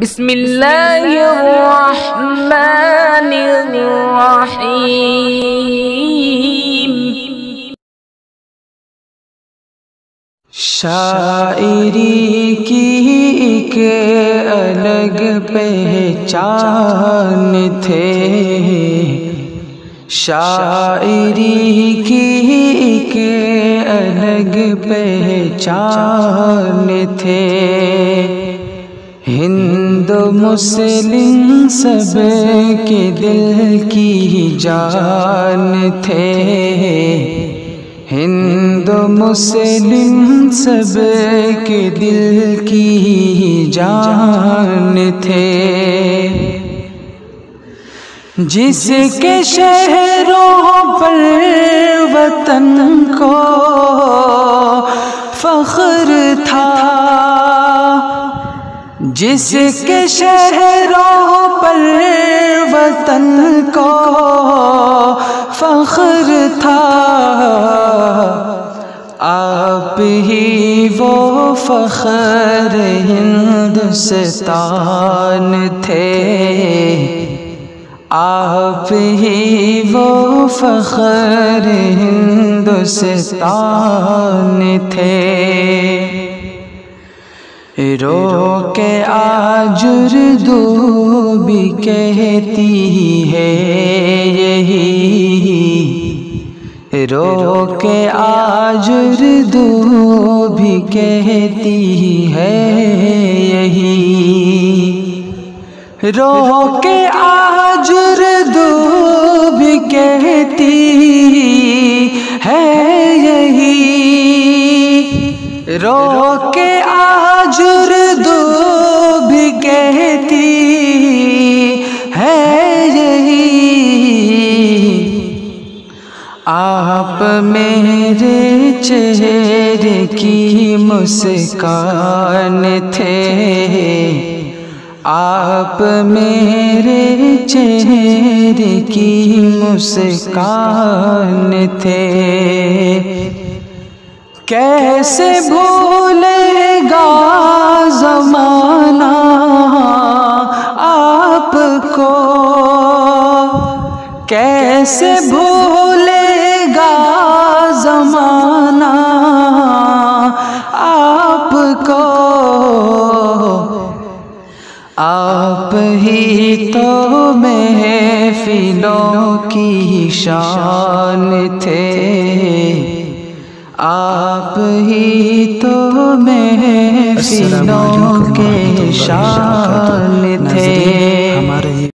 बिस्मिल्लाहिर्रहमानिर्रहीम। शायरी की एक अलग पहचान थे। शायरी की एक अलग पहचान थे। हिंदू मुस्लिम सब के दिल की जान थे। हिंदू मुस्लिम सब के दिल की जान थे। जिसके शहरों पर वतन को फख्र था जिसके शहरों पर वतन को फख्र था, आप ही वो फख्र हिंदुस्तान थे। आप ही वो फख्र हिंदुस्तान थे। रो के आजुर भी कहती है यही। रो के आजुर भी कहती है यही। रो के आजुर भी कहती है यही। रो के आजुर दो भी कहती है यही। आप मेरे चेहरे की मुस्कान थे। आप मेरे चेहरे की मुस्कान थे। कैसे जमाना आपको। कैसे भूलेगा जमाना आपको? आप ही तो महफिलों की शान थे। आप ही तो महफिलों के शाल थे